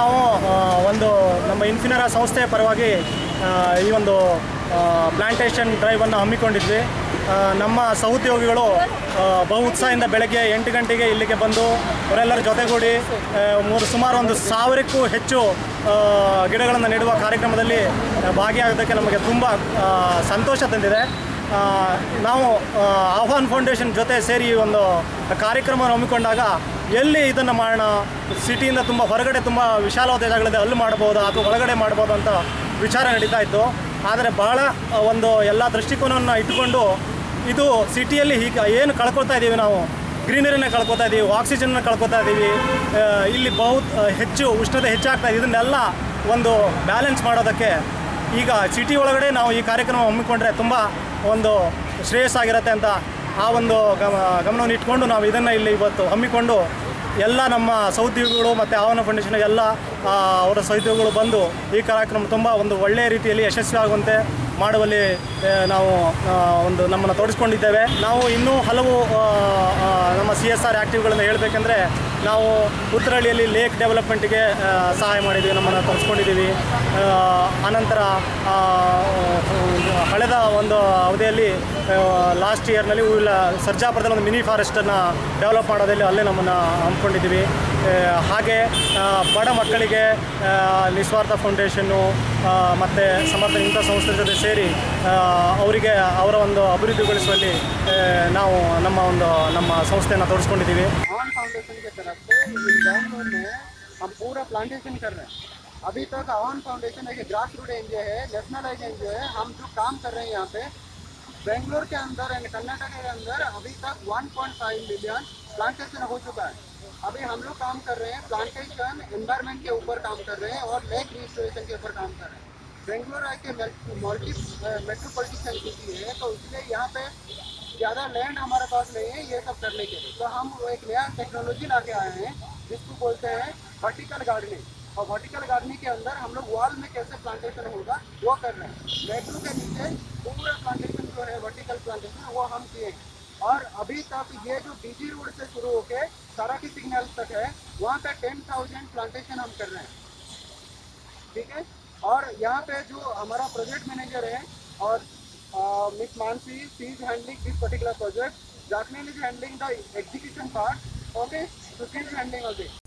ನಾವು ಒಂದು ನಮ್ಮ ಇನ್ಫಿನರ ಸಂಸ್ಥೆಯ ಪರವಾಗಿ ಈ ಒಂದು ಪ್ಲಾಂಟೇಷನ್ ಡ್ರೈವನ್ನು ಹಮ್ಮಿಕೊಂಡಿದ್ವಿ. ನಮ್ಮ ಸಹೋದ್ಯೋಗಿಗಳು ಬಹು ಉತ್ಸಾಹದಿಂದ ಬೆಳಗ್ಗೆ ಎಂಟು ಗಂಟೆಗೆ ಇಲ್ಲಿಗೆ ಬಂದು ಅವರೆಲ್ಲರ ಜೊತೆಗೂಡಿ ಮೂರು ಸುಮಾರು ಒಂದು ಸಾವಿರಕ್ಕೂ ಹೆಚ್ಚು ಗಿಡಗಳನ್ನು ನೆಡುವ ಕಾರ್ಯಕ್ರಮದಲ್ಲಿ ಭಾಗಿಯಾಗೋದಕ್ಕೆ ನಮಗೆ ತುಂಬ ಸಂತೋಷ ತಂದಿದೆ. ನಾವು ಆಹ್ವಾನ್ ಫೌಂಡೇಶನ್ ಜೊತೆ ಸೇರಿ ಒಂದು ಕಾರ್ಯಕ್ರಮವನ್ನು ಹಮ್ಮಿಕೊಂಡಾಗ ಎಲ್ಲಿ ಇದನ್ನು ಮಾಡೋಣ, ಸಿಟಿಯಿಂದ ತುಂಬ ಹೊರಗಡೆ ತುಂಬ ವಿಶಾಲವಾದ ಜಾಗಗಳಿದೆ, ಅಲ್ಲಿ ಮಾಡ್ಬೋದು ಅಥವಾ ಒಳಗಡೆ ಮಾಡ್ಬೋದು ಅಂತ ವಿಚಾರ ನಡೀತಾ ಇತ್ತು. ಆದರೆ ಭಾಳ ಒಂದು ಎಲ್ಲ ದೃಷ್ಟಿಕೋನವನ್ನು ಇಟ್ಟುಕೊಂಡು ಇದು ಸಿಟಿಯಲ್ಲಿ ಈಗ ಏನು ಕಳ್ಕೊಳ್ತಾ ಇದ್ದೀವಿ ನಾವು, ಗ್ರೀನರಿನ ಕಳ್ಕೊತಾ ಇದ್ದೀವಿ ಆಕ್ಸಿಜನ್ನ ಕಳ್ಕೊತಾ ಇದ್ದೀವಿ ಇಲ್ಲಿ ಬಹು ಹೆಚ್ಚು ಉಷ್ಣತೆ ಹೆಚ್ಚಾಗ್ತಾ ಇದೆ. ಇದನ್ನೆಲ್ಲ ಒಂದು ಬ್ಯಾಲೆನ್ಸ್ ಮಾಡೋದಕ್ಕೆ ಈಗ ಸಿಟಿ ಒಳಗಡೆ ನಾವು ಈ ಕಾರ್ಯಕ್ರಮ ಹಮ್ಮಿಕೊಂಡ್ರೆ ತುಂಬ ಒಂದು ಶ್ರೇಯಸ್ಸಾಗಿರುತ್ತೆ ಅಂತ ಆ ಒಂದು ಗಮ, ಗಮನವನ್ನು ಇಟ್ಕೊಂಡು ನಾವು ಇದನ್ನು ಇಲ್ಲಿ ಇವತ್ತು ಹಮ್ಮಿಕೊಂಡು ಎಲ್ಲ ನಮ್ಮ ಸಹೋದ್ಯೋಗಿಗಳು ಮತ್ತು ಆವನ ಫೌಂಡೇಶನ್ ಎಲ್ಲ ಅವರ ಸಹೋದ್ಯೋಗಿಗಳು ಬಂದು ಈ ಕಾರ್ಯಕ್ರಮ ತುಂಬ ಒಂದು ಒಳ್ಳೆಯ ರೀತಿಯಲ್ಲಿ ಯಶಸ್ವಿ ಆಗುವಂತೆ ಮಾಡುವಲ್ಲಿ ನಾವು ಒಂದು ನಮ್ಮನ್ನು ತೊಡಗಿಸ್ಕೊಂಡಿದ್ದೇವೆ ನಾವು ಇನ್ನೂ ಹಲವು ನಮ್ಮ ಸಿ ಎಸ್ ಆರ್ ಆ್ಯಕ್ಟಿವ್ಗಳನ್ನು ಹೇಳಬೇಕೆಂದ್ರೆ ನಾವು ಉತ್ತರಹಳ್ಳಿಯಲ್ಲಿ ಲೇಕ್ ಡೆವಲಪ್ಮೆಂಟಿಗೆ ಸಹಾಯ ಮಾಡಿದ್ದೀವಿ ನಮ್ಮನ್ನು ತೊಡಗಿಸ್ಕೊಂಡಿದ್ದೀವಿ ಅನಂತರ ಕಳೆದ ಒಂದು ಅವಧಿಯಲ್ಲಿ ಲಾಸ್ಟ್ ಇಯರ್ನಲ್ಲಿ ಇಲ್ಲ ಸರ್ಜಾಪುರದಲ್ಲಿ ಒಂದು ಮಿನಿ ಫಾರೆಸ್ಟನ್ನು ಡೆವಲಪ್ ಮಾಡೋದಲ್ಲಿ ಅಲ್ಲೇ ನಮ್ಮನ್ನು ಹಮ್ಮಿಕೊಂಡಿದ್ದೀವಿ ಆ, ಹಾಗೆ ಆ, ಬಡ ಮಕ್ಕಳಿಗೆ ಆ, ನಿಸ್ವಾರ್ಥ ಫೌಂಡೇಶನ್ನು ಮತ್ತು ಸಮರ್ಥ ಇಂಥ ಸಂಸ್ಥೆ ಜೊತೆ ಸೇರಿ ಆ, ಅವರಿಗೆ ಅವರ ಒಂದು ಅಭಿವೃದ್ಧಿಗೊಳಿಸುವಲ್ಲಿ ಆ, ನಾವು ನಮ್ಮ ಒಂದು ನಮ್ಮ ಸಂಸ್ಥೆಯನ್ನು ತೊಡಗಿಸ್ಕೊಂಡಿದ್ದೀವಿ आन फाउंडेशन की तरफ से इन बैंगलोर में हम पूरा प्लांटेशन कर रहे हैं अभी तक आन फाउंडेशन एक ग्रास रूट एनजीओ है नेशनलाइज एनजीओ है, हम जो काम कर रहे हैं यहाँ पे, बेंगलोर के अंदर एंड कर्नाटक के अंदर अभी तक 1.5 मिलियन प्लांटेशन हो चुका है। अभी हम लोग काम कर रहे हैं प्लांटेशन एनवायरमेंट के ऊपर काम कर रहे हैं और लेक रिस्टोरेशन के ऊपर काम कर रहे हैं। बेंगलोर के मल्टी मेट्रोपॉलिटन सिटी है तो इसलिए यहाँ पे ज़्यादा लैंड हमारे पास नहीं है, ये सब करने के लिए। तो हम एक नया टेक्नोलॉजी ला के आए हैं, जिसको बोलते हैं वर्टिकल गार्डनिंग और वर्टिकल गार्डनिंग के अंदर हम लोग वॉल में कैसे प्लांटेशन होगा, वो कर रहे हैं। मेट्रो के नीचे पूरा प्लांटेशन जो है वर्टिकल प्लांटेशन वो हम किए। और अभी तक ये जो डीजी रोड से शुरू होके सारा की सिग्नल तक है, वहाँ पे टेन थाउज़ेंड प्लांटेशन हम कर रहे हैं। ठीक है? और यहाँ पे जो हमारा प्रोजेक्ट मैनेजर है और miss Mansi she is handling this particular project is handling the execution part, okay? So she is handling of it